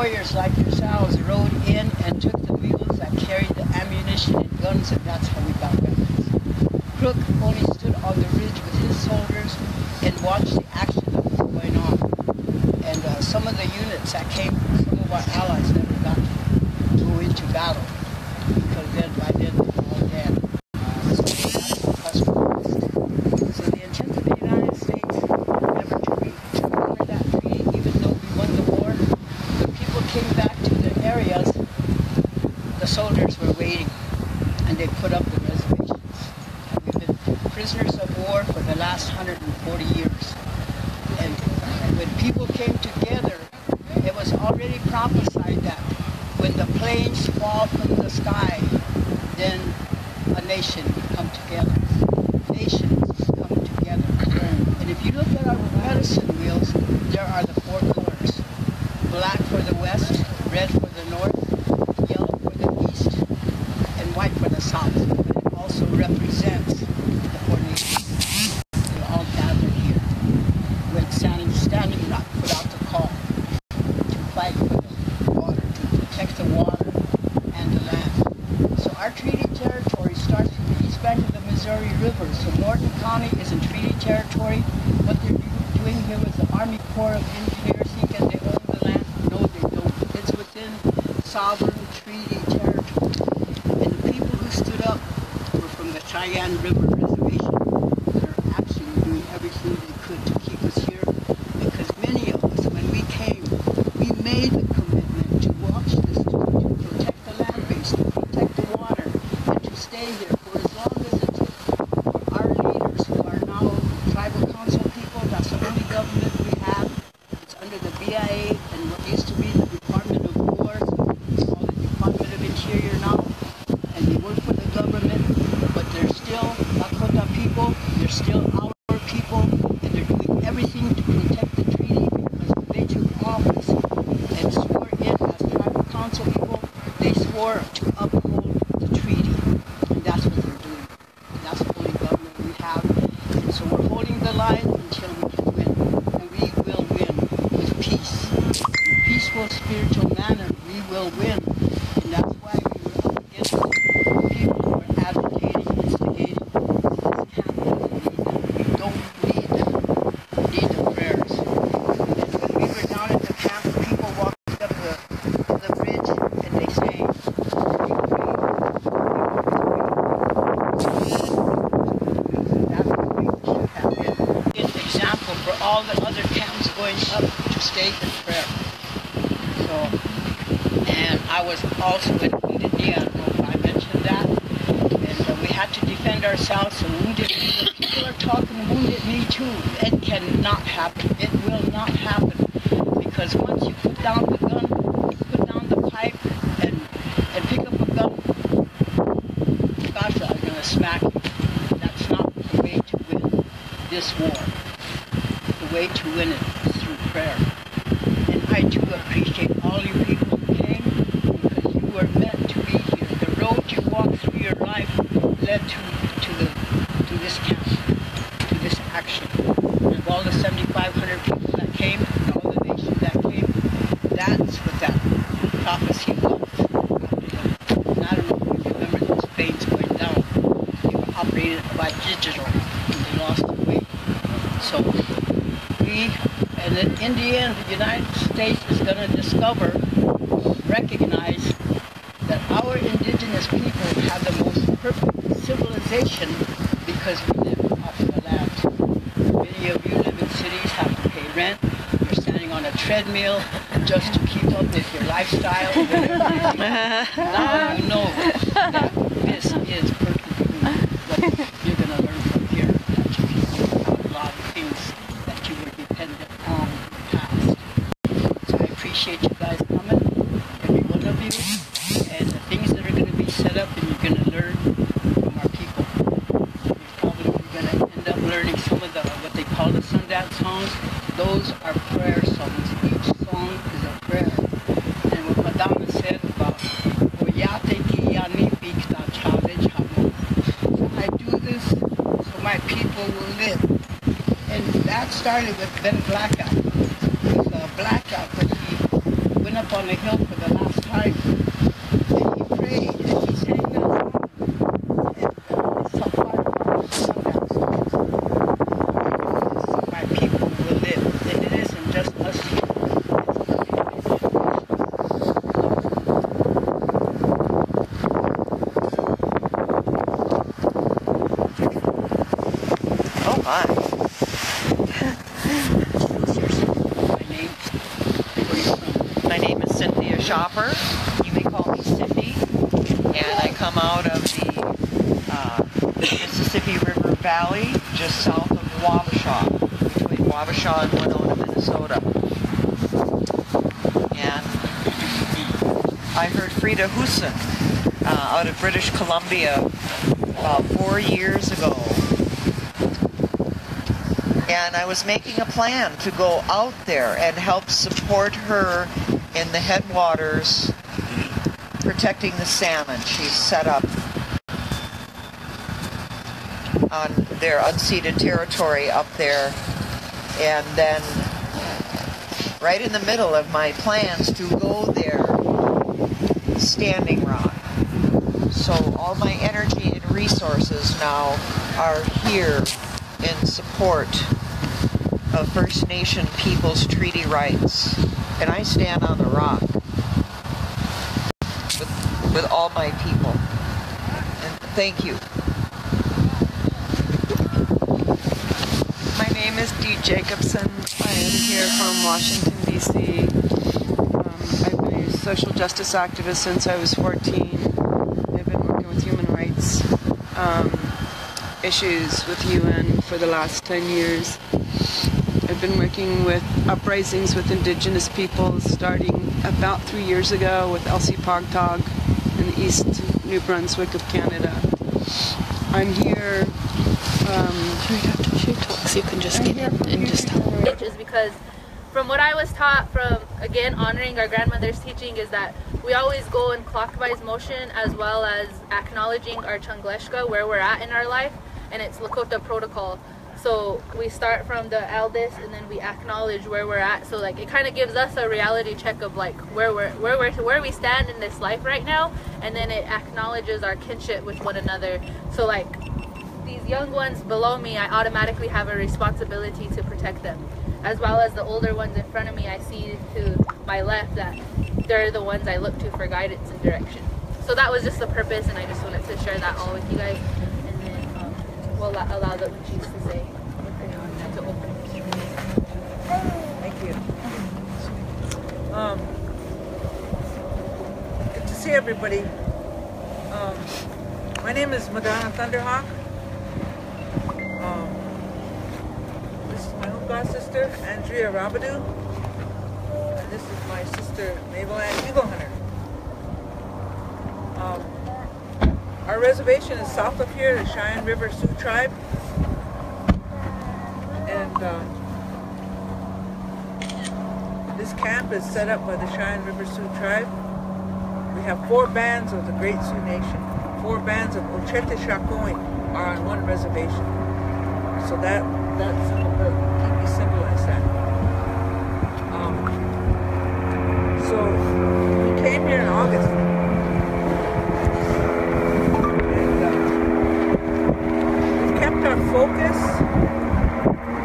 warriors like yourselves rode in and took the mules that carried the ammunition and guns, and that's how we got weapons. Crook only stood on the ridge with his soldiers and watched the going up to stay in prayer. So, and I was also in India. I mentioned that, and uh, we had to defend ourselves. So wounded people, people are talking wounded me too. It cannot happen. It will not happen because once you put down the gun, put down the pipe, and and pick up a gun, gosh, I'm gonna smack you. That's not the way to win this war The way to win it. in the end, the United States is going to discover, recognize that our indigenous people have the most perfect civilization because we live off the land. Many of you live in cities, have to pay rent, you're standing on a treadmill just to keep up with your lifestyle. now you know that started with Ben Black just south of Wabasha, between Wabasha and Winona, Minnesota. And I heard Freda Huson uh, out of British Columbia about four years ago. And I was making a plan to go out there and help support her in the headwaters protecting the salmon. She's set up on their unceded territory up there. And then right in the middle of my plans to go there, Standing Rock. So all my energy and resources now are here in support of First Nation people's treaty rights. And I stand on the rock with, with all my people. And thank you. My name is Dee Jacobson. I am here from Washington, D.C. Um, I've been a social justice activist since I was 14. I've been working with human rights um, issues with UN for the last 10 years. I've been working with uprisings with Indigenous peoples starting about three years ago with Elsipogtog in the East New Brunswick of Canada. I'm here um, Talks, you can just get in and just to- is because from what I was taught from again honoring our grandmother's teaching is that we always go in clockwise motion as well as acknowledging our Changleshka where we're at in our life and it's Lakota protocol. So we start from the eldest and then we acknowledge where we're at. So like it kind of gives us a reality check of like where we're where we're where we stand in this life right now and then it acknowledges our kinship with one another. So like young ones below me, I automatically have a responsibility to protect them. As well as the older ones in front of me, I see to my left that they're the ones I look to for guidance and direction. So that was just the purpose, and I just wanted to share that all with you guys. And then um, we'll allow, the chiefs to say and to open. Thank you. Um, good to see everybody. Um, my name is Madonna Thunderhawk. Um, this is my own god sister, Andrea Rabadoo. And this is my sister, Mabel Ann Eagle Hunter. Um, our reservation is south of here, the Cheyenne River Sioux Tribe. And um, this camp is set up by the Cheyenne River Sioux Tribe. We have four bands of the Great Sioux Nation. Four bands of Oceti Sakowin are on one reservation. So that that symbol, uh, keep me symbolize that. Um, so we came here in August. And uh, we've kept our focus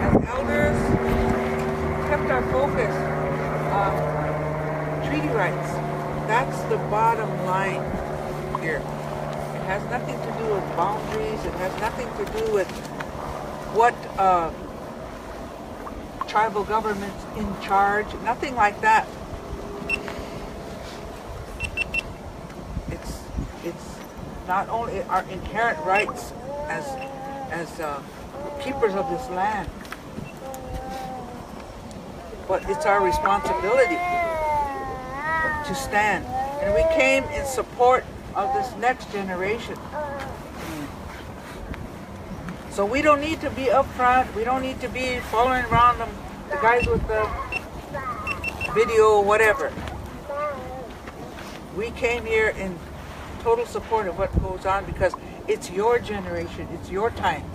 as elders, kept our focus on treaty rights. That's the bottom line here. It has nothing to do with boundaries. It has nothing to do with what uh, tribal government's in charge. Nothing like that. It's it's not only our inherent rights as as uh, keepers of this land, but it's our responsibility to stand. And we came in support of this next generation. So we don't need to be up front. We don't need to be following around them, the guys with the video, whatever. We came here in total support of what goes on because it's your generation, it's your time.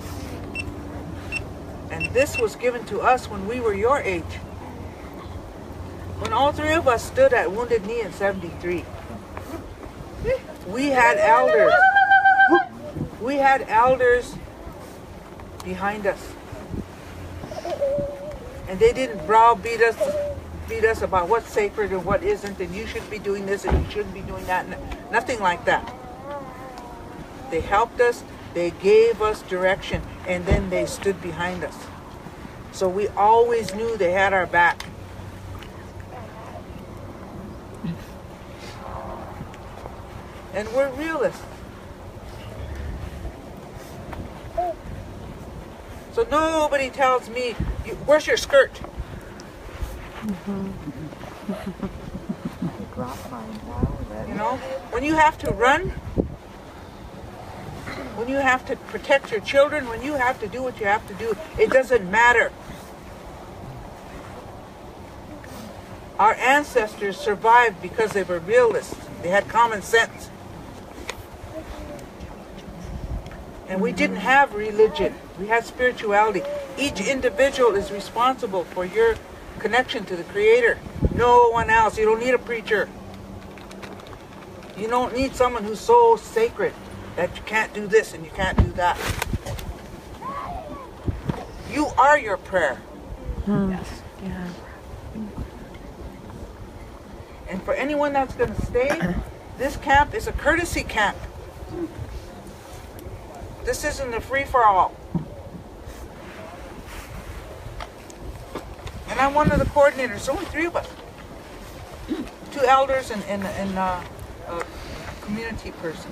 And this was given to us when we were your age. When all three of us stood at Wounded Knee in 73, we had elders. We had elders behind us. And they didn't browbeat us beat us about what's sacred and what isn't, and you should be doing this and you shouldn't be doing that. Nothing like that. They helped us, they gave us direction, and then they stood behind us. So we always knew they had our back. And we're realists. So nobody tells me, where's your skirt? you know, when you have to run, when you have to protect your children, when you have to do what you have to do, it doesn't matter. Our ancestors survived because they were realists. They had common sense. And we didn't mm-hmm. have religion. We have spirituality. Each individual is responsible for your connection to the Creator. No one else. You don't need a preacher. You don't need someone who's so sacred that you can't do this and you can't do that. You are your prayer. Hmm. Yes. Yeah. And for anyone that's going to stay, this camp is a courtesy camp. This isn't a free for all. And I'm one of the coordinators. only three of us. Two elders and, and, and uh, a community person.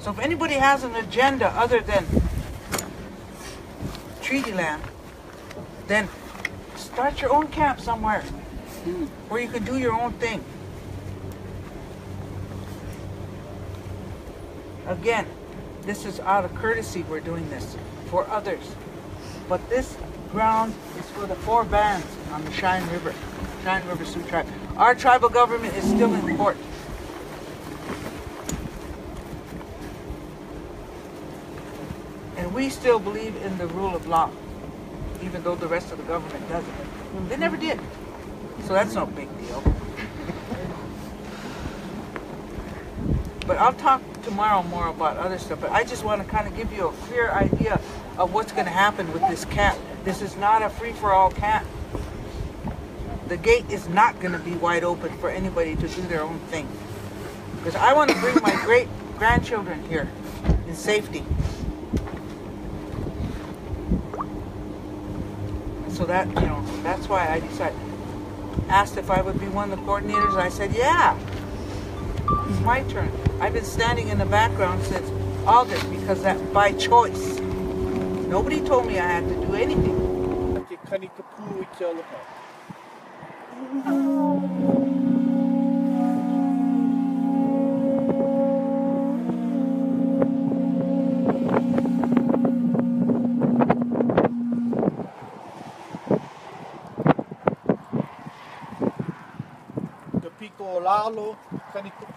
So if anybody has an agenda other than treaty land, then start your own camp somewhere where you can do your own thing. Again, this is out of courtesy we're doing this for others. But this ground is for the four bands on the Cheyenne River, Cheyenne River Sioux Tribe. Our tribal government is still in court. And we still believe in the rule of law, even though the rest of the government doesn't. They never did. So that's no big deal. But I'll talk tomorrow more about other stuff. But I just want to kind of give you a clear idea of what's going to happen with this camp. This is not a free-for-all camp. The gate is not going to be wide open for anybody to do their own thing. Because I want to bring my great-grandchildren here in safety. So that, you know, that's why I decided. Asked if I would be one of the coordinators. I said, yeah. It's my turn. I've been standing in the background since August because that by choice. Nobody told me I had to do anything. lalo kanikupu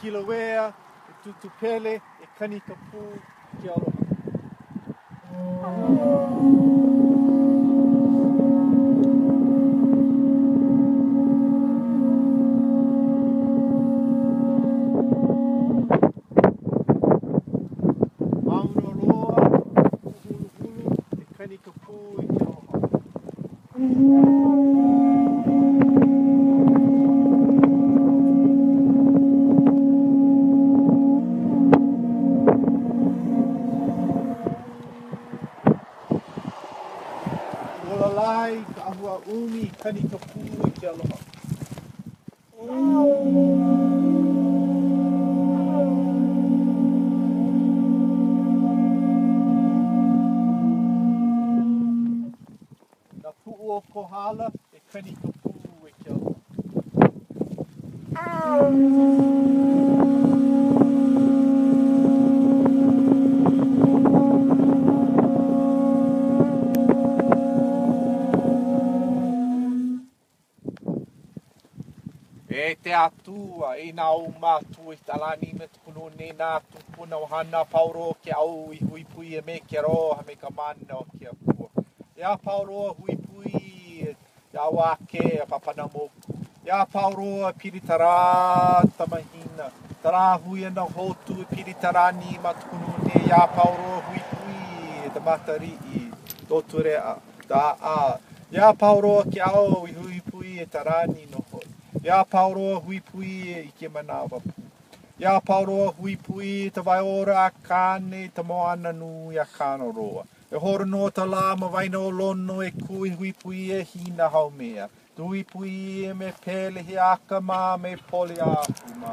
kilawea, e tutupele, e kani aloha. Mauna loa, atua, nā o mātu i talani me tukuno ne nā tupuna o hana pauro ke au i hui pui e me ke roha me ka mana o ke apua. Ia pauro hui pui, ia wake a papana moku. Ia pauroa piri tara tamahina. Tara hui ana hotu i piri tarani ma tukuno ne. Ia pauro hui pui e te matari i tō a. Da a. Ia pauro ke au i hui pui e tarani no. Ia pauro hui pui i ke manawa pu. Ia pauro hui pui ta vai ora e a kane ta moana nu ia kano roa. E horo no ta la ma vai no lono e kui hui pui e hina hau mea. Dui pui e me pele he aka ma me poli e aku ma.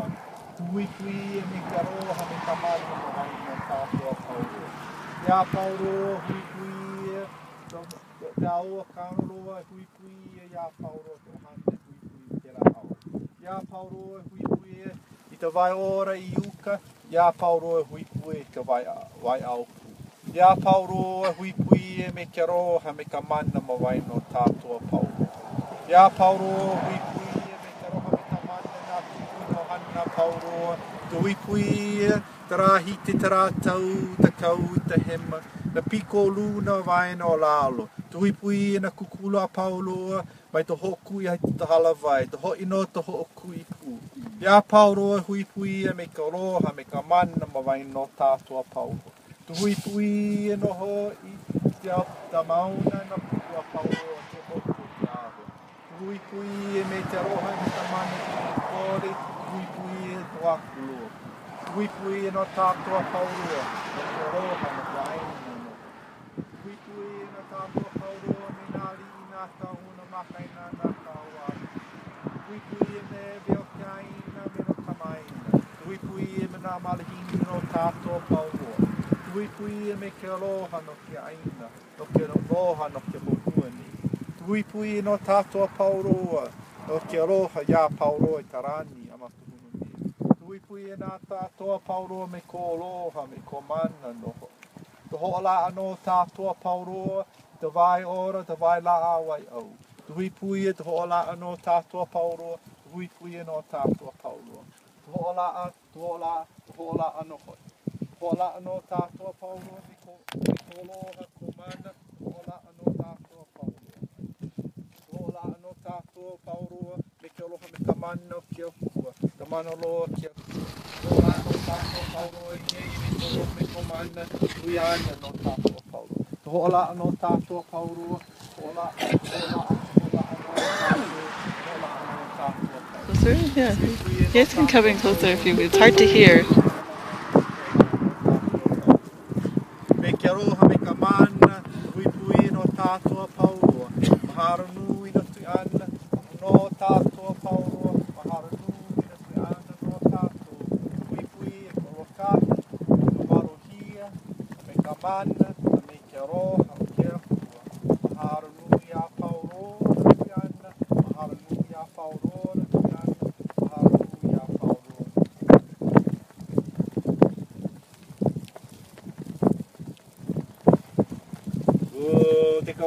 Dui pui e me karoha me kamari ma vai no tātua pauro. Ia pauro hui pui e ta o kano roa hui pui e ia pauro Ia pauro e hui hui e i te vai ora i uka, ia pauroa hui hui e te vai, vai au Ia pauro e hui hui e me ke roha me ka mana ma vai no tātua pauro. Ia pauroa hui hui e me ke roha me ka mana na tuku no hana pauroa. Te hui hui e te rahi te taratau, te kau i te hema, na piko luna vai no lalo. Te hui hui e na kukula pauloa, mai to hoku i ai te hala vai, to ho ino to hoku i pu. Ia pauroa hui pui e me ka roha me ka mana ma vai no tātua pauloa. Tu hui pui e noho i te au ta mauna na pua pauroa te hoku te aho. Tu hui pui e me te roha me ta mana ki te kore, tu hui pui e te wakuloa. Tu hui pui e no tātua pauroa, me ka roha me te aina no. Tu hui pui e no tātua pauroa me nā li i nā tahuna makaina nā tāwari. Tu kui pui e me veo kia ina me no tamaina. Tu kui pui e me nā malahini no tātua pauroa. Tu kui pui e me ke aloha no ke aina, no ke aloha no ke honuani. Tu hui pui e no tātua pauroa, no ke aloha ia pauroa i tarani a matuhunu ni. kui pui e nā tātua pauroa me ko aloha, me ko mana noho. Te hoala anō tātua pauroa, te vai ora, te vai la awai au. Tu hui pui e te ho ala anō tātua paurua, tu hui pui e no tātua paurua. Tu ho ala a, tu ho ala, tu ho ala anō hoi. Tu ho ala anō tātua paurua, ni ko, ni ko loha, ko mana, tu ho ala anō tātua paurua. Tu ho ala anō tātua paurua, me ke aloha me ka mana kia kua, ka mana loa kia kua. Tu ho ala anō tātua paurua, i e kei ni ko loha me ko mana, hui ana anō tātua paurua. Tu ho ala anō tātua paurua, Closer? Yeah. You guys can come in closer if you. It's hard to hear.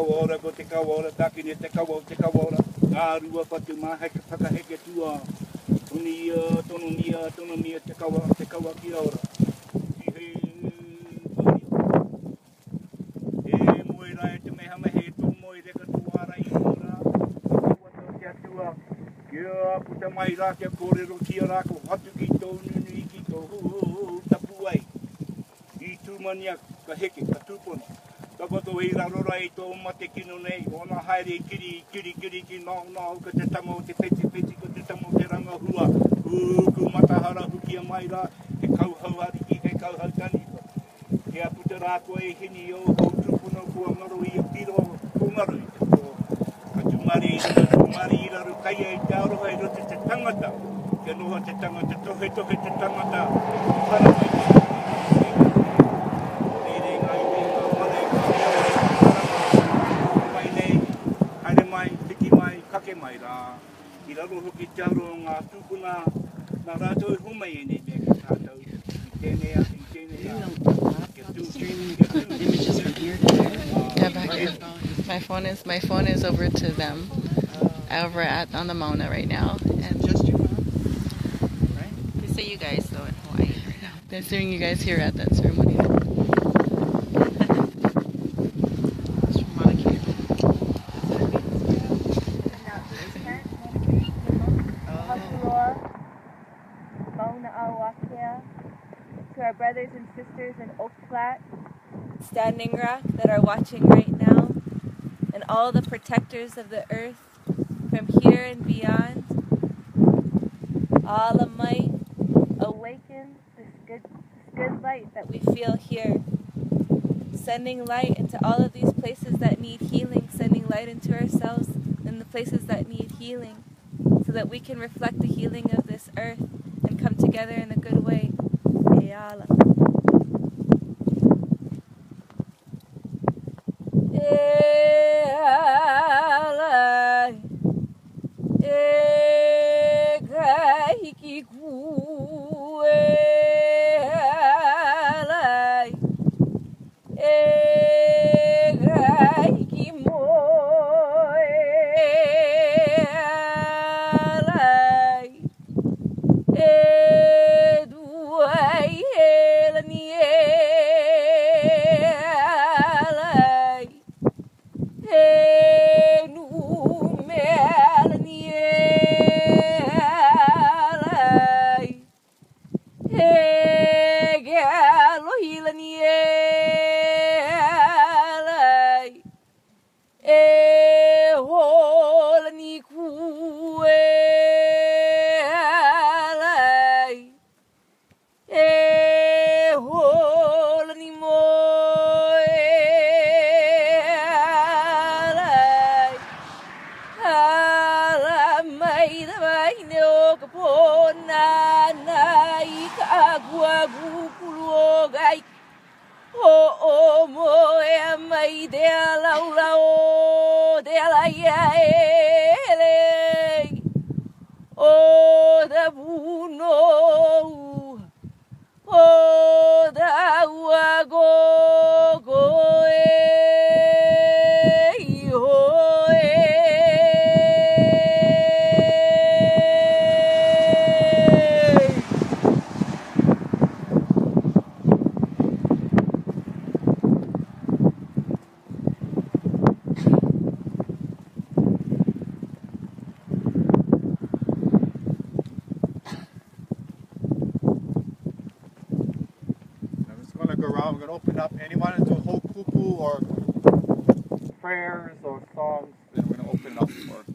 O kawaora ko te kawaora, takine te kawaora, te kawaora. Ngā rua patu mā heke whakaheke tua. Toni ia, tono nia, tono nia te kawa, te kawa ki aora. He. E moe rai te meha mehe tō moe reka tō ara i ora. Ua tō te atua. Kia puta mai rā kia kōrero ki a rā ko hatu ki tō nunu i ki tō tapu ai. I tūmania ka heke, ka tūpona whakawhato i rarora i tō ma te kino nei, ona haere i kiri, kiri, kiri, ki nō, nō, ka te tamo te peti, peti, ko te tamo te rangahua, uku matahara huki a mai rā, he kauhau ariki, he kauhau tani. He apute rākua e hini o, hau tupuna kua ngaro i a piro, kua ngaro i te tō. Ka tu mari i rara, tu mari i raru kai ai te aroha i rote te tangata, ke noha te tangata, tohe, tohe te tangata, tana mai te tangata. My phone is over to them, over at on the Mauna right now, and Just your phone, right? they say you guys though in Hawaii right now. They're seeing you guys here at that ceremony. It's from Mauna Kea. To our brothers and sisters in Oak Flat, Standing Rock that are watching right now, and all the protectors of the earth from here and beyond. All of might awaken this good, this good light that we feel here. Sending light into all of these places that need healing, sending light into ourselves in the places that need healing, so that we can reflect the healing of this earth and come together in a good way. Eyala. Around. We're gonna open up. Anyone into whole hokupu or prayers or songs, then we're gonna open it up for.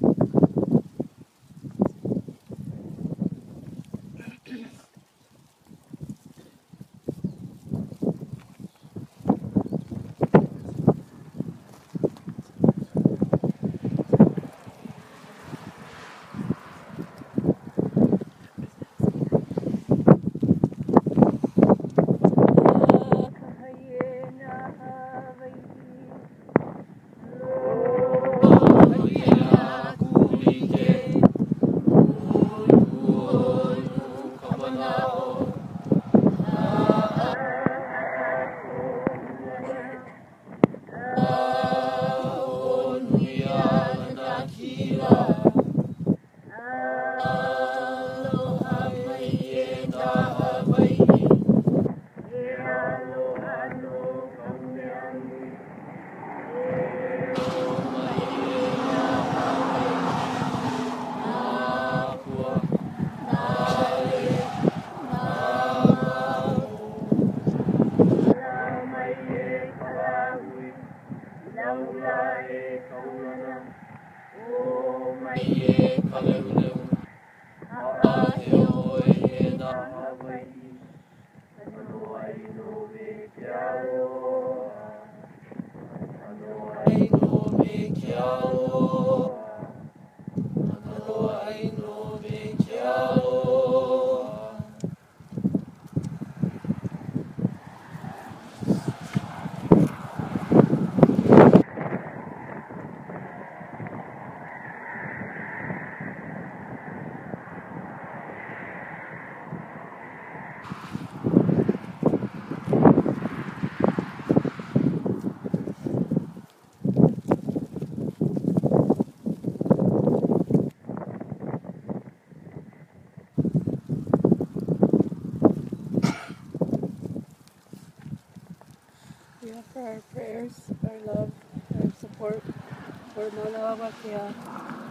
For Nana Wakia,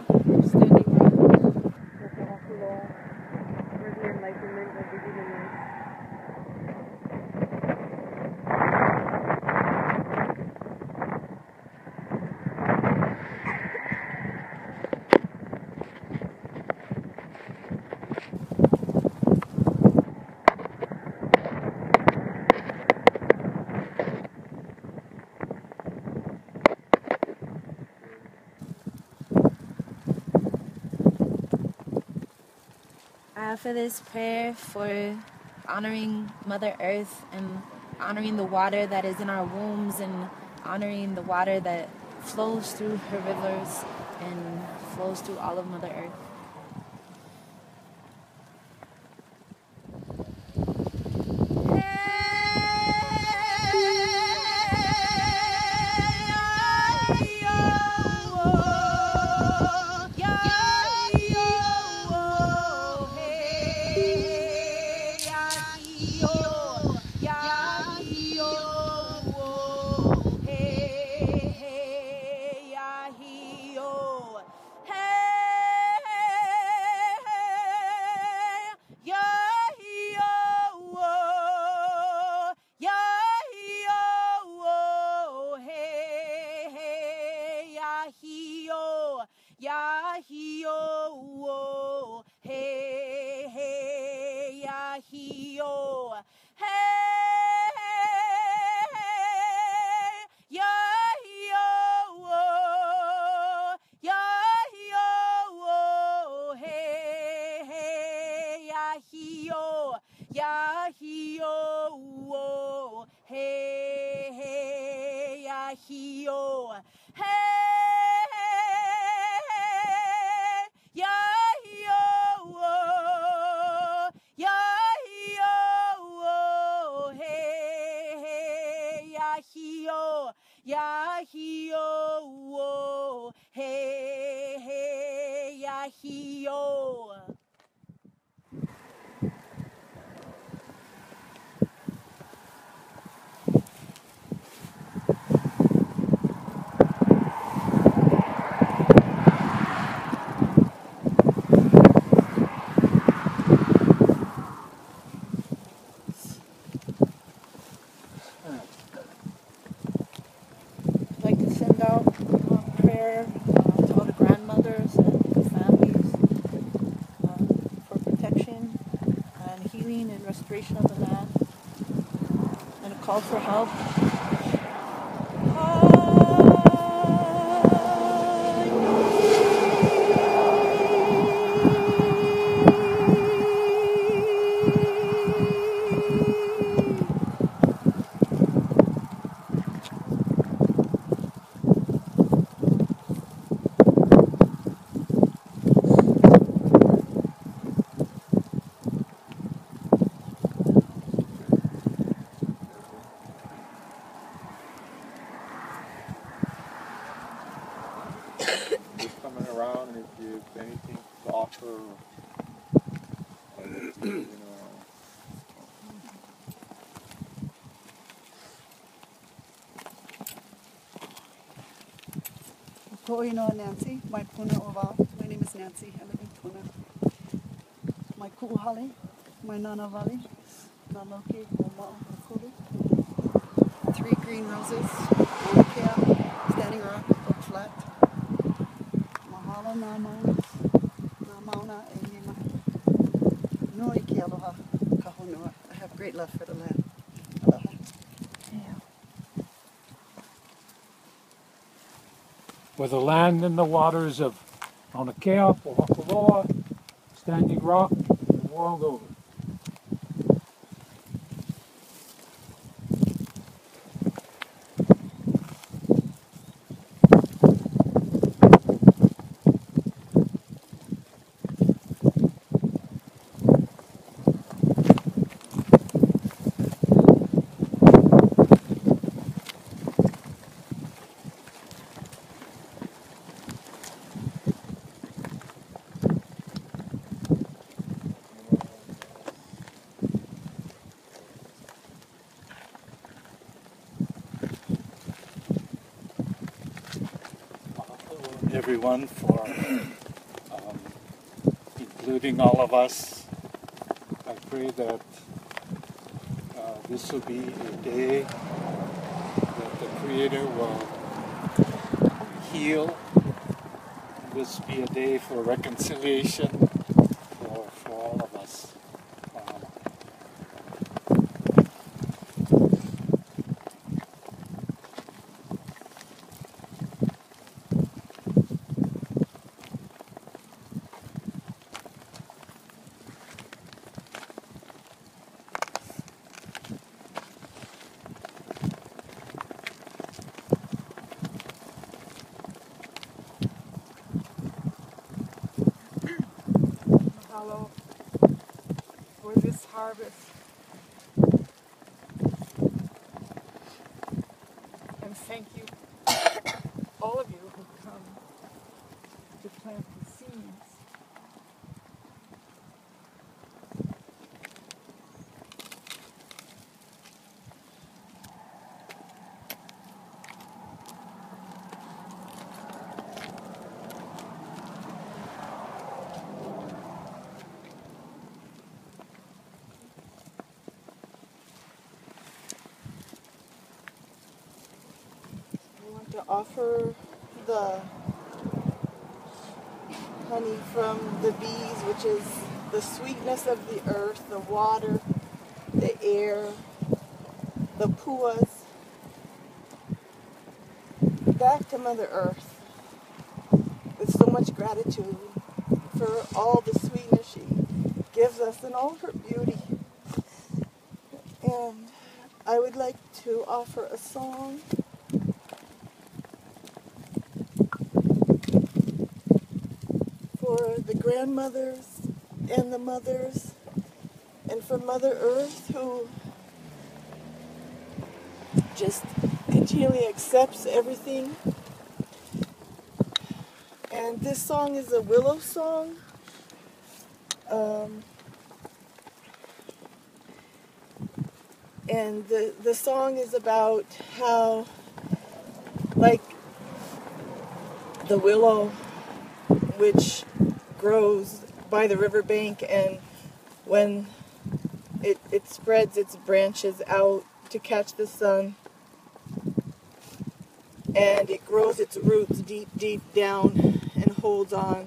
for Standing Rock, for Kahakuloa, for the enlightenment of the universe. Offer this prayer for honoring Mother Earth and honoring the water that is in our wombs and honoring the water that flows through her rivers and flows through all of Mother Earth. Hey, hey. Yahio, hey, hey, Yahio. I'd like to send out a prayer uh, to all the grandmothers and the families uh, for protection and healing and restoration of the land, and a call for help. Just coming around and if you have anything to offer, you know. Koino Nancy, my Puna Oval. My name is Nancy. I live in Puna. My Kuhali, my Nana Valley, Naloki, Mama Okulu. Three green roses, Standing Rock, Oak Flat. Mahalo na mauna, na mauna e lima. Nui ki aloha, kahonua. I have great love for the land. Aloha. For the land and the waters of Mauna Kea, Standing Rock, the world over. Everyone for um, including all of us. I pray that uh, this will be a day that the Creator will heal. This will be a day for reconciliation for, for all of us. Um, Mahalo for this harvest. And thank you, all of you who come to plant the seeds. I want to offer the honey from the bees, which is the sweetness of the earth, the water, the air, the puas, back to Mother Earth with so much gratitude for all the sweetness she gives us and all her beauty. And I would like to offer a song. for the grandmothers and the mothers, and for Mother Earth who just continually accepts everything. And this song is a willow song. Um, and the, the song is about how, like, the willow which grows by the riverbank and when it, it spreads its branches out to catch the sun and it grows its roots deep deep down and holds on.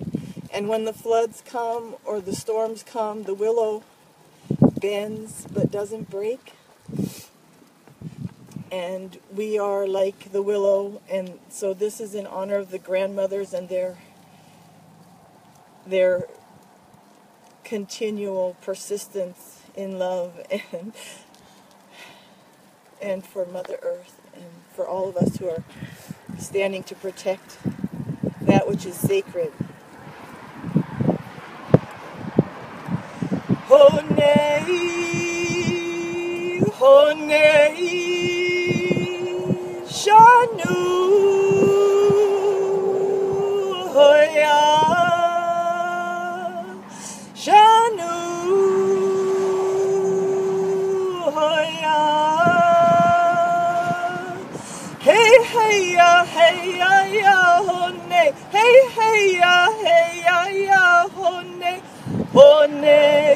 And when the floods come or the storms come the willow bends but doesn't break. And we are like the willow and so this is in honor of the grandmothers and their their continual persistence in love and and for Mother Earth and for all of us who are standing to protect that which is sacred. Honei, honei, shanu, honei.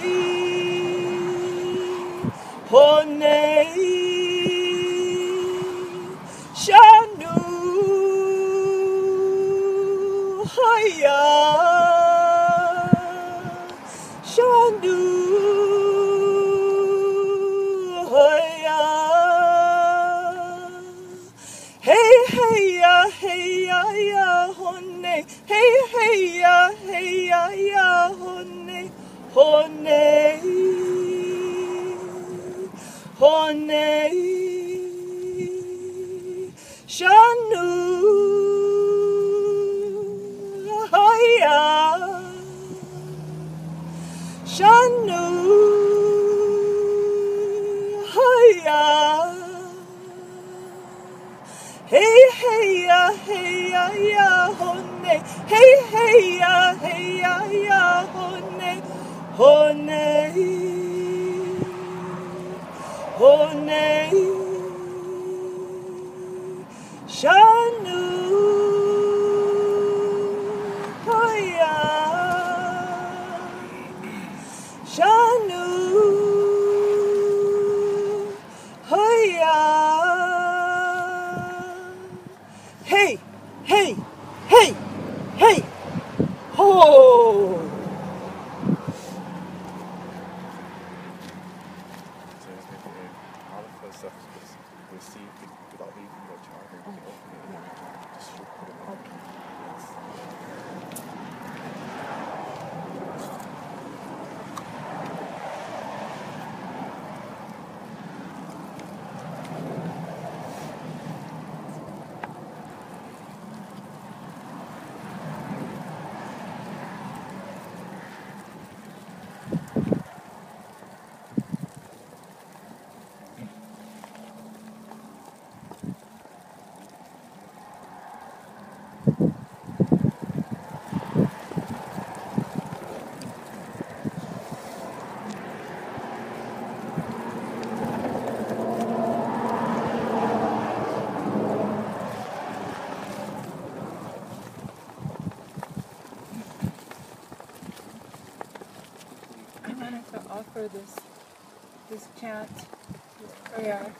This prayer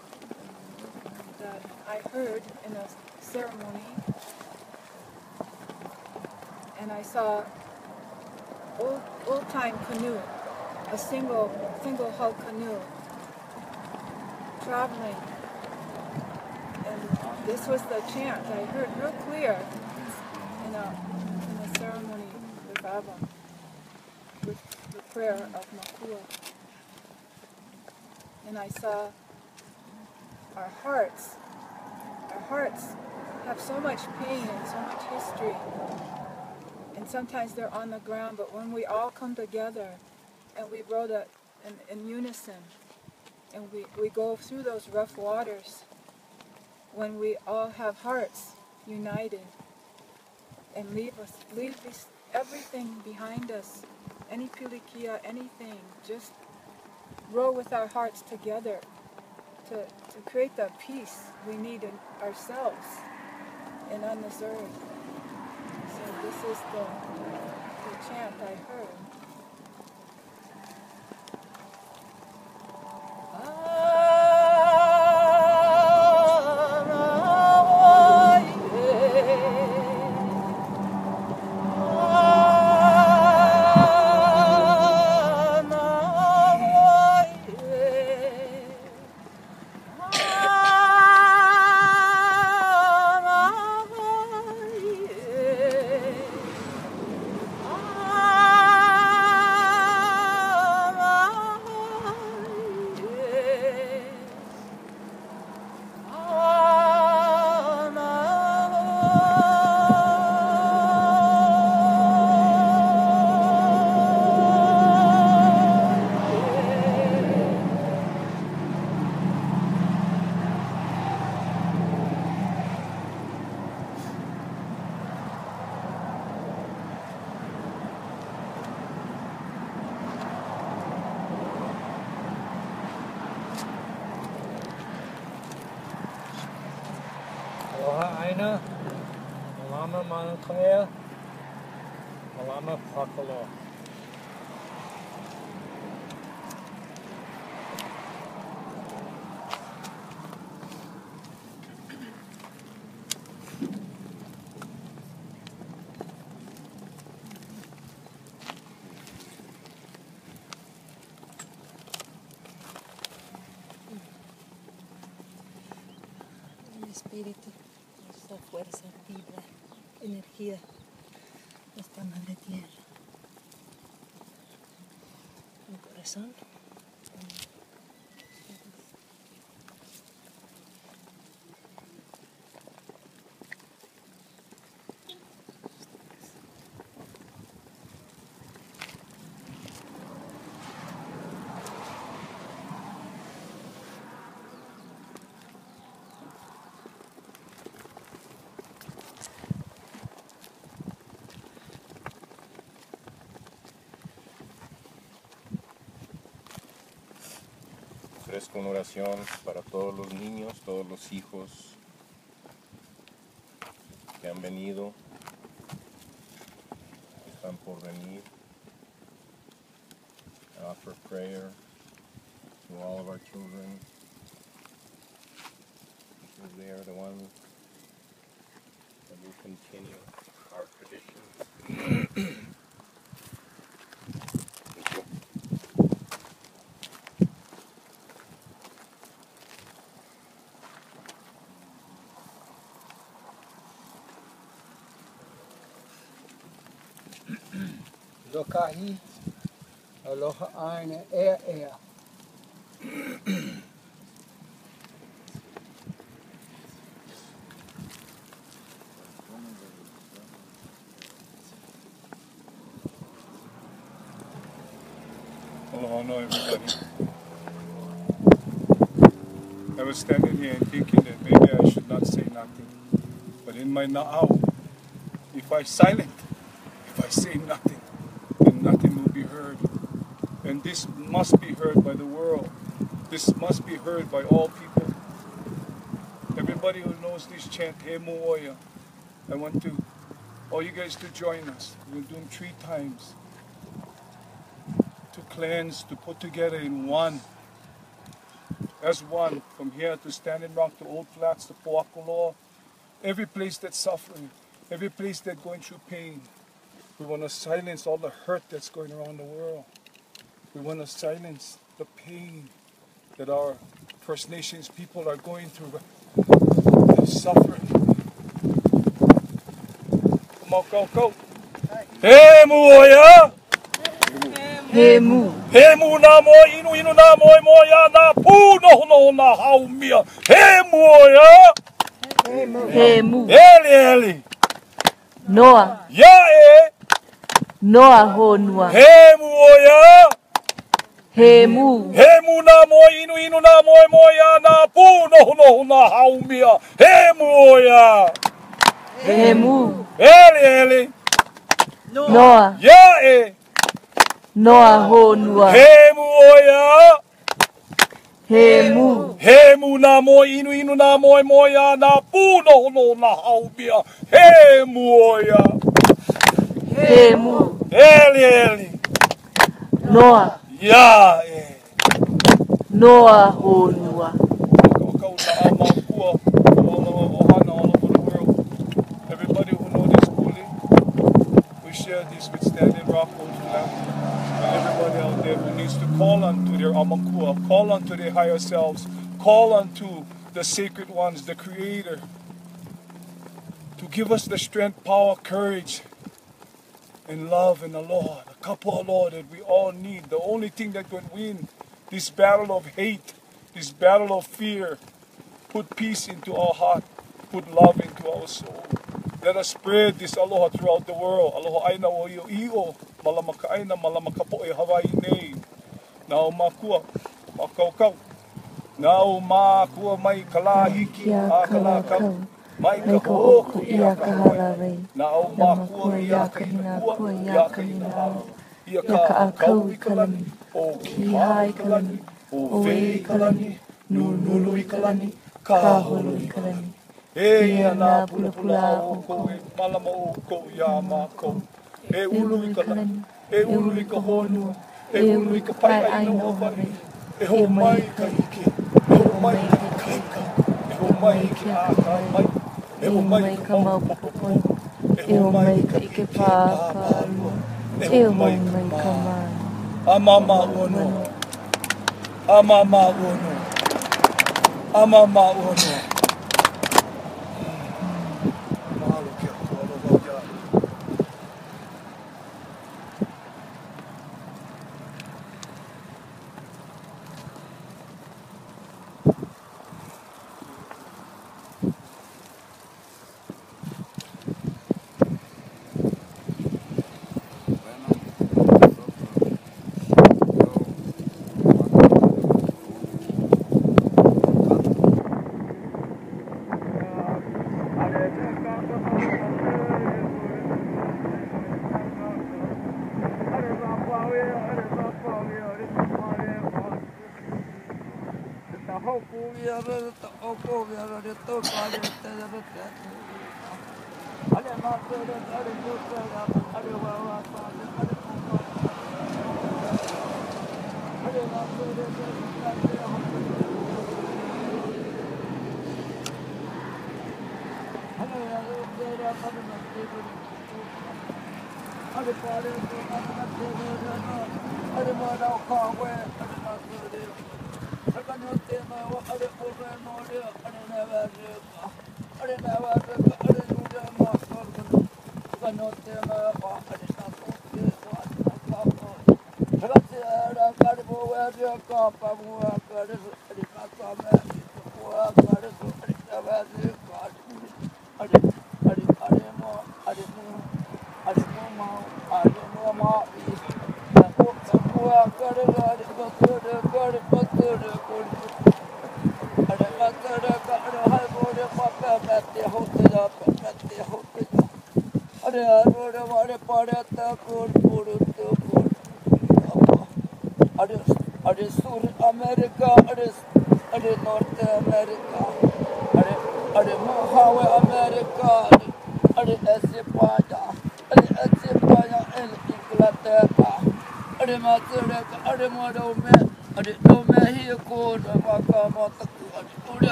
that I heard in a ceremony, and I saw old old time canoe, a single single hull canoe traveling, and this was the chant I heard real clear in a in a ceremony with Abba with the prayer of Makua. And I saw our hearts, our hearts have so much pain and so much history. And sometimes they're on the ground, but when we all come together and we row the, in, in unison, and we, we go through those rough waters, when we all have hearts united and leave us leave this, everything behind us any pilikia, anything, just row with our hearts together to, to create the peace we need in ourselves and on this earth. So this is the, the chant I heard. Espíritu, esa fuerza, vibra, energía de esta madre tierra. Mi corazón. Ofrezco una oración para todos los niños, todos los hijos que han venido, que están por venir. I offer prayer to all of our children because they are the ones continue our tradition. Aloha aina. Aloha no everybody. I was standing here and thinking that maybe I should not say nothing. But in my na'au, if I silent, if I say nothing, then nothing will be heard. And this must be heard by the world. This must be heard by all people. Everybody who knows this chant, He Mo'oya, I want to, all you guys to join us. We'll do them three times to cleanse, to put together in one. As one, from here to Standing Rock, to Old Flats, to Pohakuloa, every place that's suffering, every place that's going through pain. We want to silence all the hurt that's going around the world. We want to silence the pain that our First Nations people are going through. They're suffering. Come on, go, go. Hey, Muoya! He mu. He mu na mo inu inu na mo mo ya na pu no no na hau mia. He mu ya. He mu. Eli eli. Noa. Ya e. Noa honua. He mu ya. He mu. He mu na mo inu inu na mo mo ya na pu no no na hau mia. He mu ya. He mu. Eli eli. Noa. Ya e. Noa honua. He mu ya. He mu. He mu na mo inu inu na mo mo ya na pu no no na hau mia. He mu ya. He mu. Eli eli. Noa. Ya e. Noa honua. Everybody who know this fully, we share this with Standing Rock. And everybody out there who needs to call unto their Amakua, call unto their higher selves, call unto the sacred ones, the Creator, to give us the strength, power, courage, and love in the Lord, a couple of Lord that we all need. The only thing that can win this battle of hate, this battle of fear, put peace into our heart, put love into our soul. Let us spread this aloha throughout the world. Aloha aina o iyo iyo, malamaka aina, malamaka po e Hawaii nei. Nao makua, makaukau. Nao makua mai kalahiki, a kalakau. Mai ka hoku ia ka Hawaii. Nao makua ia ka hinakua, ia ka hinahau. Ia ka akau i kalani, o ki hai kalani, o vei kalani, nunulu i kalani, ka holo i kalani. E ia nā pula pula o ko e malama o ko ia mā ko. E ulu i ka lani, e ulu i ka honua, e ulu i ka pai aina o wari. E ho mai ka ike, e ho mai ka kaika, e ho mai ki a ka mai, e o mai ka mau pukupoi, e o mai ka ike pāpārua, e o mai mai ka mai. A mama ono, a mama ono, a mama ono.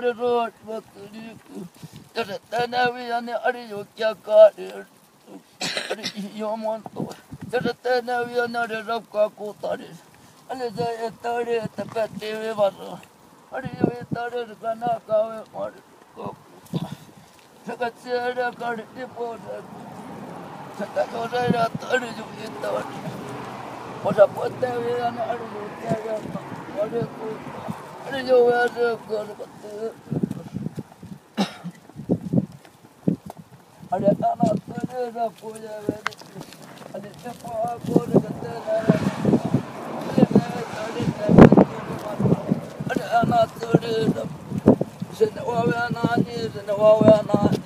Arıroş bakırı Teneviyen arı yok yakarı Yaman Tere teneviyen arı rafka kurtarı Arı zayı tarı tepeti ve varı Arı yoyu tarı kana kahve marı Fakat seyre karı dipoşa Sata kosayra tarı yoyu tarı Osa poteviyen arı yok yakarı Arı kurtarı Ada tanah pada punya ada ada cepat aku kata ada anak tu dia sedang wawana ni sedang wawana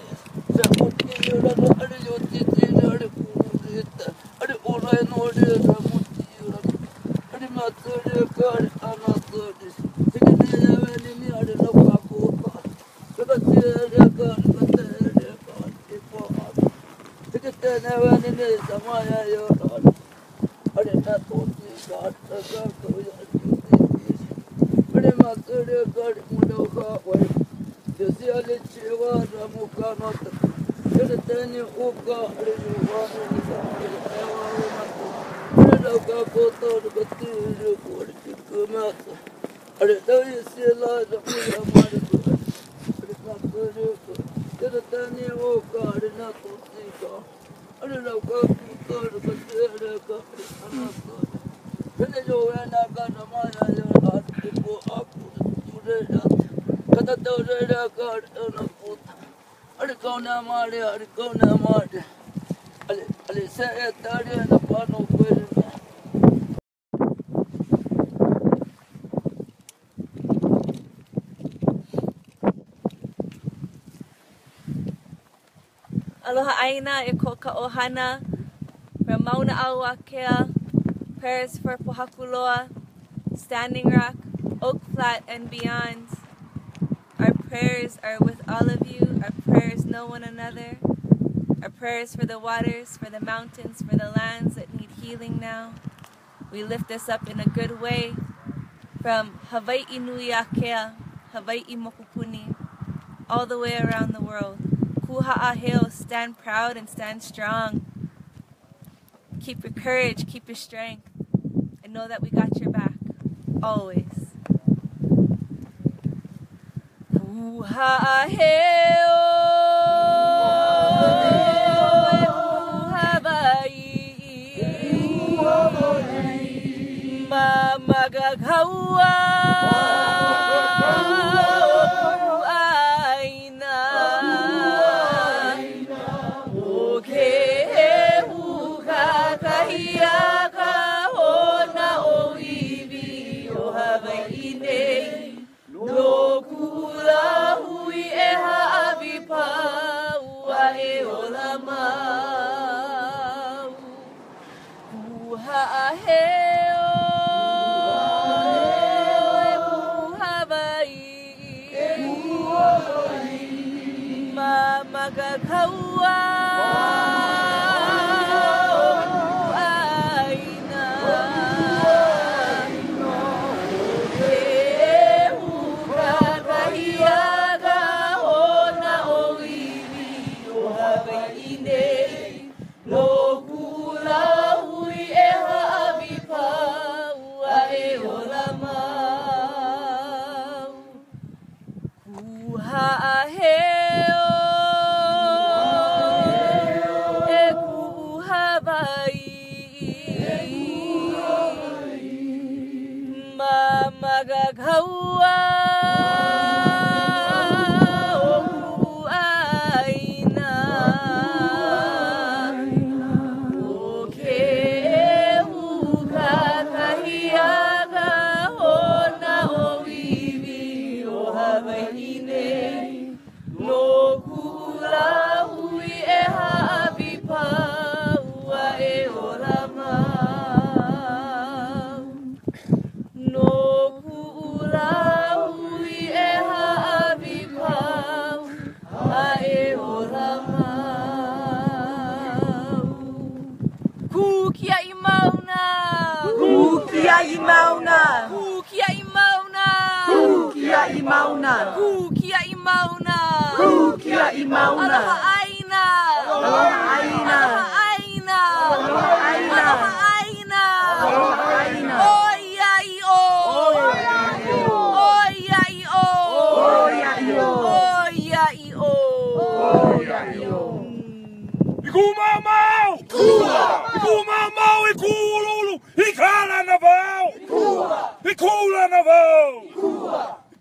Ohana, from Mauna Awakea, prayers for Pohakuloa, Standing Rock, Oak Flat, and beyond. Our prayers are with all of you. Our prayers know one another. Our prayers for the waters, for the mountains, for the lands that need healing now. We lift this up in a good way from Hawaii Nui Akea, Hawaii Mokupuni, all the way around the world. Kuha'aheo, stand proud and stand strong. Keep your courage, keep your strength, and know that we got your back, always. Kukia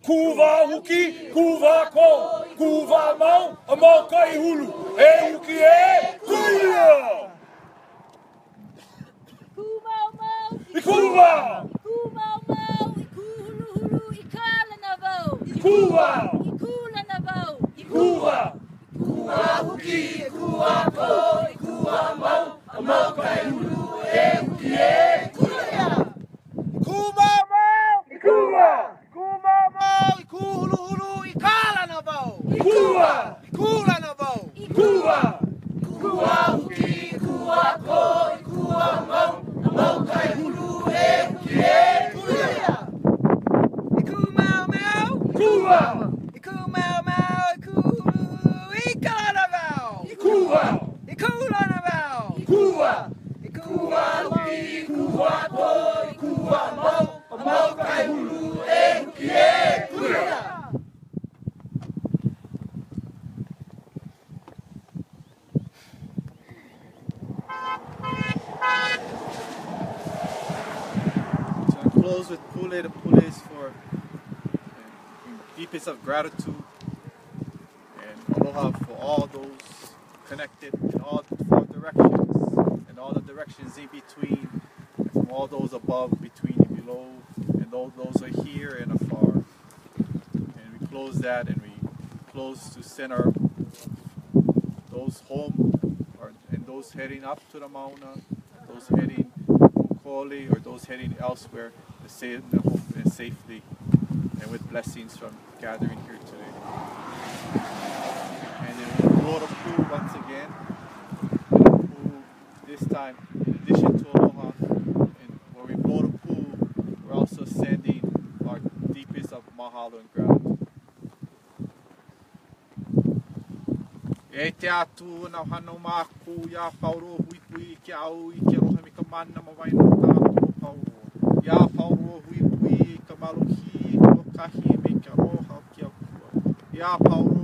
Cuva o que, cuva com, cuva a mão, a mão cai rulo. É o que é, cuia! Cuva a mão e cuva! Cuva a mão e culo, e cala na mão. E cuva! E cula na mão. E cuva! Cuva o que, cuva com, e cuva a mão, a mão cai rulo. É o que é, cuia! Cuva a mão e cuva! Ku mau. Mau! I kuhulu hulu i kala na vau! Kua! I kula na Kua! I close with Pule the Pules for deepest of gratitude and aloha for all those connected in all four directions and all the directions in between, and from all those above, between and below, all those are here and afar. And we close that and we close to our those home or, and those heading up to the Mauna, those heading to Koli or those heading elsewhere stay in the and safely and with blessings from gathering here today. olive and. E te atu na hano māku ia pauro hui hui ke au i ke roha mi ka mana ma wai nō tā pauro. Ia pauro hui hui ka maluhi i ka kahi me ka roha ki a kua. Ia pauro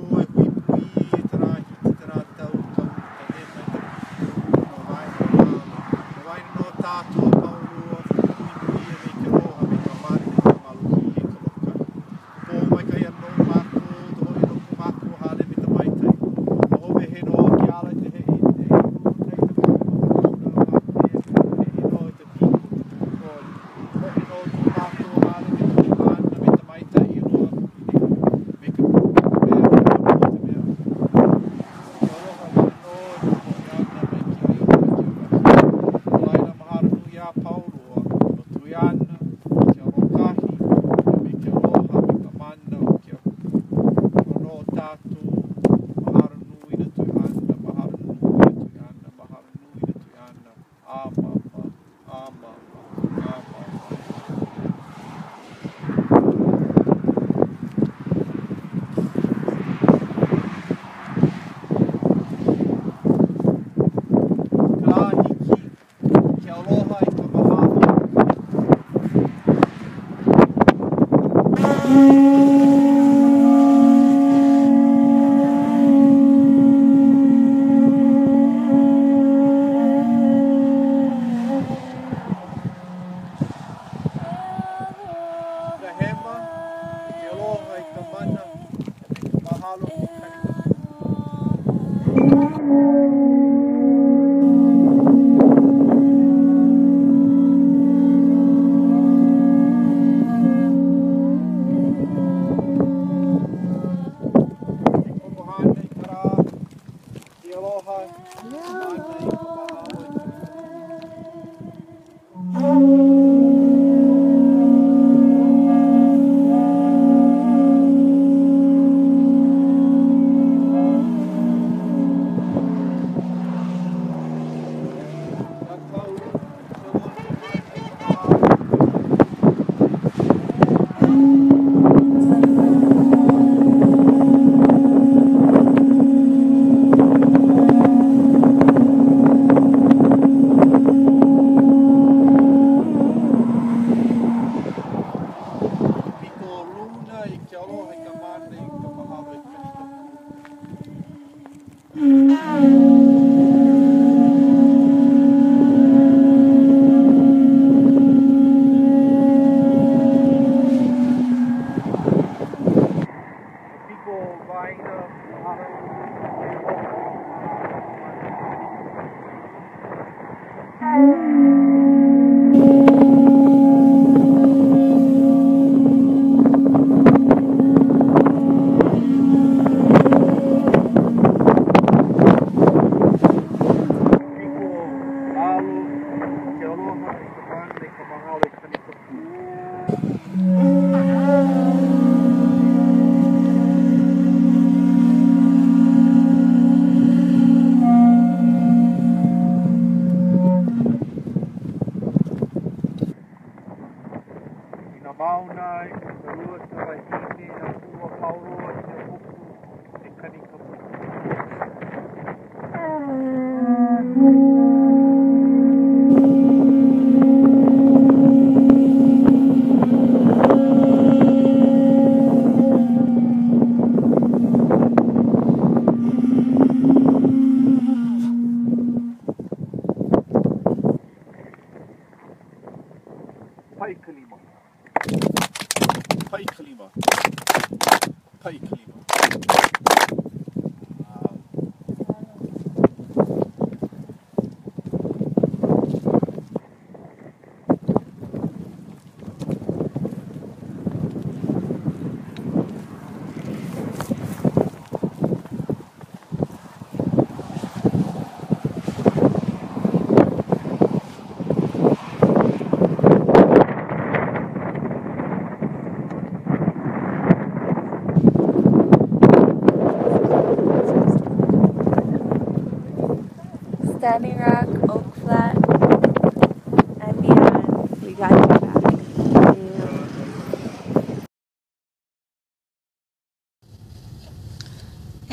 Paiklima.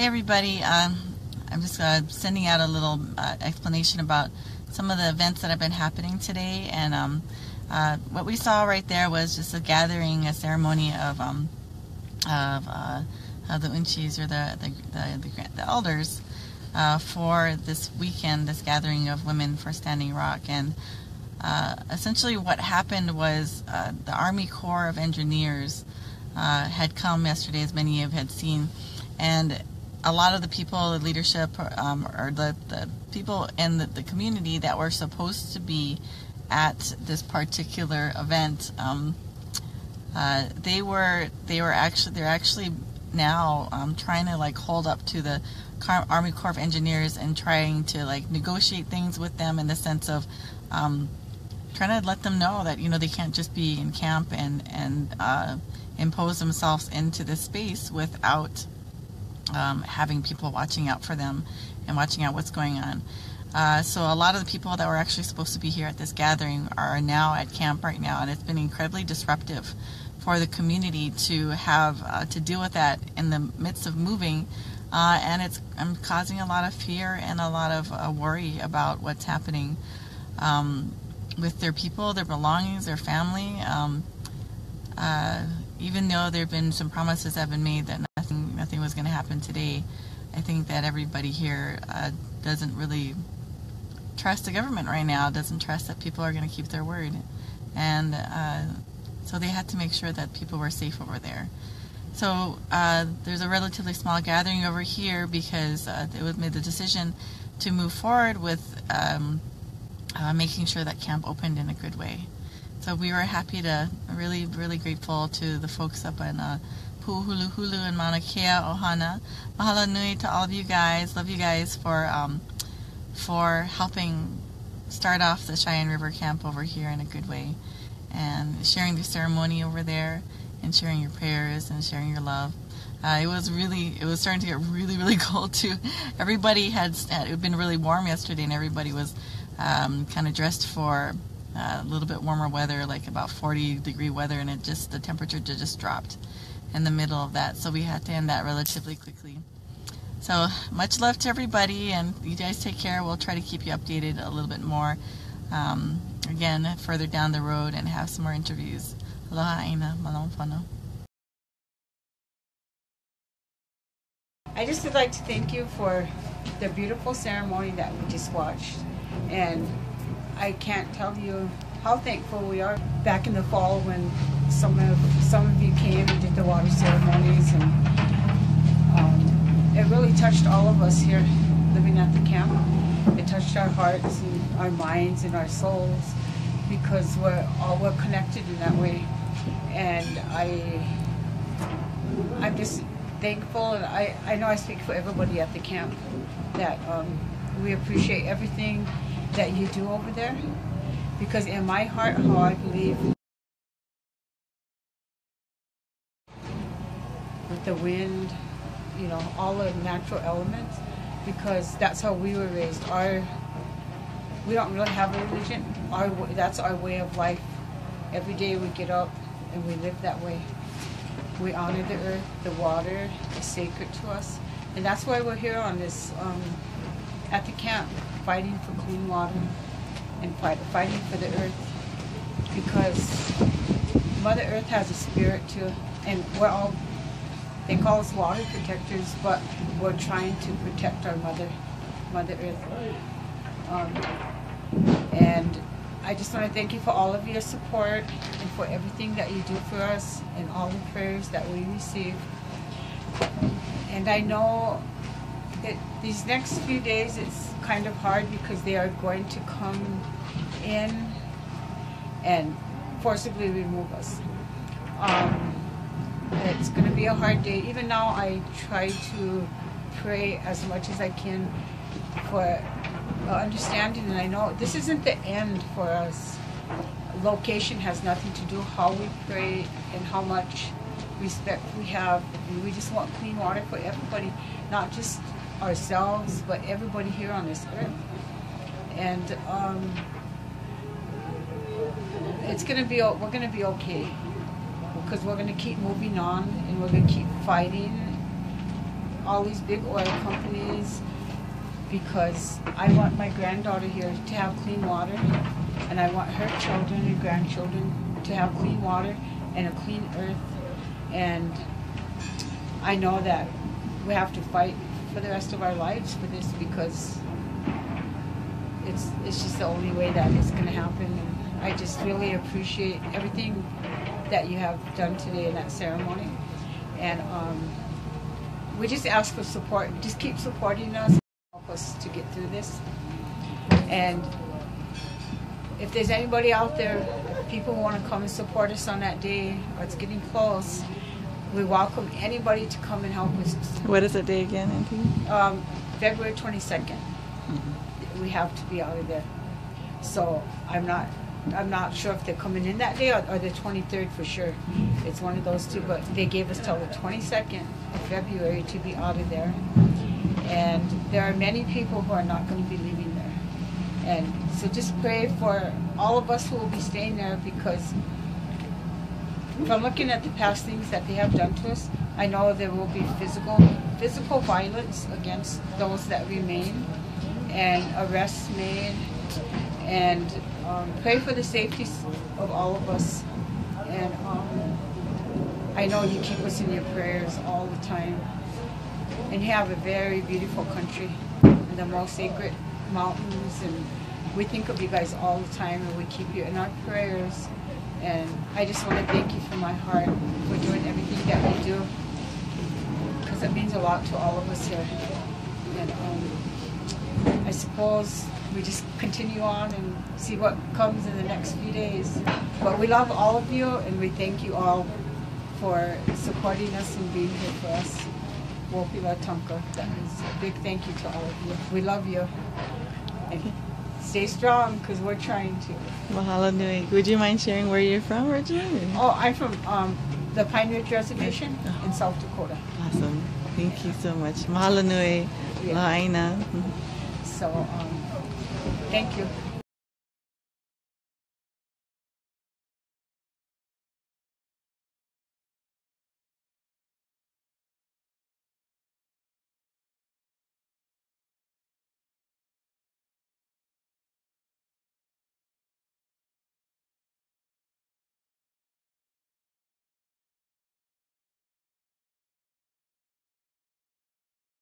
Everybody, um, I'm just uh, sending out a little uh, explanation about some of the events that have been happening today. And um, uh, what we saw right there was just a gathering, a ceremony of, um, of, uh, of the unchis or the, the, the, the, the elders uh, for this weekend, this gathering of women for Standing Rock. And uh, essentially what happened was the Army Corps of Engineers had come yesterday as many of you had seen. And a lot of the people, the leadership, um, or the, the people in the, the, community that were supposed to be at this particular event, um, uh, they were they were actually they're actually now um, trying to like hold up to the Army Corps of Engineers and trying to like negotiate things with them in the sense of um, trying to let them know that you know they can't just be in camp and and uh, impose themselves into this space without um, having people watching out for them and watching out what's going on. Uh, so a lot of the people that were actually supposed to be here at this gathering are now at camp right now, and it's been incredibly disruptive for the community to have uh, to deal with that in the midst of moving. Uh, and it's um, causing a lot of fear and a lot of uh, worry about what's happening um, with their people, their belongings, their family. Um, uh, even though there have been some promises that have been made that nothing was going to happen today, I think that everybody here uh, doesn't really trust the government right now. Doesn't trust that people are going to keep their word, and uh, so they had to make sure that people were safe over there. So uh, there's a relatively small gathering over here because uh, they made the decision to move forward with um, uh, making sure that camp opened in a good way. So we were happy to, really, really grateful to the folks up in Pu'uhuluhulu Hulu and Mauna Kea, Ohana. Mahalo nui to all of you guys. Love you guys for um, for helping start off the Cheyenne River Camp over here in a good way and sharing the ceremony over there and sharing your prayers and sharing your love. Uh, it was really, it was starting to get really, really cold too. Everybody had, it had been really warm yesterday and everybody was um, kind of dressed for uh, a little bit warmer weather, like about 40 degree weather, and it just the temperature just dropped in the middle of that. So we had to end that relatively quickly. So much love to everybody, and you guys take care. We'll try to keep you updated a little bit more. Um, again, further down the road, and have some more interviews. Aloha aina, malama pono. I just would like to thank you for the beautiful ceremony that we just watched. And I can't tell you how thankful we are. Back in the fall when some of some of you came and did the water ceremonies and um, it really touched all of us here living at the camp. It touched our hearts and our minds and our souls because we're all we're connected in that way. And I I'm just thankful and I, I know I speak for everybody at the camp that um, we appreciate everything that you do over there because in my heart how I believe with the wind you know all the natural elements because that's how we were raised. Our we don't really have a religion. Our that's our way of life. Every day we get up and we live that way. We honor the earth the water is sacred to us. And that's why we're here on this um, at the camp fighting for clean water and fight, fighting for the earth because Mother Earth has a spirit too, and we're all, they call us water protectors, but we're trying to protect our Mother, Mother Earth. Um, and I just want to thank you for all of your support and for everything that you do for us and all the prayers that we receive. And I know that these next few days it's kind of hard because they are going to come in and forcibly remove us. Um, it's going to be a hard day. Even now, I try to pray as much as I can for understanding, and I know this isn't the end for us. Location has nothing to do how we pray and how much respect we have. We just want clean water for everybody, not just ourselves, but everybody here on this earth. and um, it's gonna be we're gonna be okay because we're gonna keep moving on and we're gonna keep fighting all these big oil companies because I want my granddaughter here to have clean water and I want her children and grandchildren to have clean water and a clean earth and I know that we have to fight for the rest of our lives for this because it's it's just the only way that it's going to happen. And I just really appreciate everything that you have done today in that ceremony, and um, we just ask for support. Just keep supporting us, help us to get through this. And if there's anybody out there, people want to come and support us on that day, or it's getting close, we welcome anybody to come and help us. What is the day again, Auntie? Um, February 22nd. We have to be out of there. So I'm not, I'm not sure if they're coming in that day or, or the 23rd for sure. It's one of those two, but they gave us till the 22nd of February to be out of there. And there are many people who are not going to be leaving there. And so just pray for all of us who will be staying there because from looking at the past things that they have done to us, I know there will be physical physical violence against those that remain and arrests made and um, pray for the safety of all of us. And um, I know you keep us in your prayers all the time. And you have a very beautiful country and the most sacred mountains. And we think of you guys all the time and we keep you in our prayers and I just want to thank you from my heart for doing everything that you do because it means a lot to all of us here. And um, I suppose we just continue on and see what comes in the next few days. But we love all of you and we thank you all for supporting us and being here for us. Wopila Tanka. That is a big thank you to all of you. We love you. And stay strong because we're trying to. Mahalo nui. Would you mind sharing where you're from originally? Oh, I'm from um, the Pine Ridge Reservation in South Dakota. Awesome. Thank you so much. Mahalo nui. Yeah. Lahaina. So, um, thank you.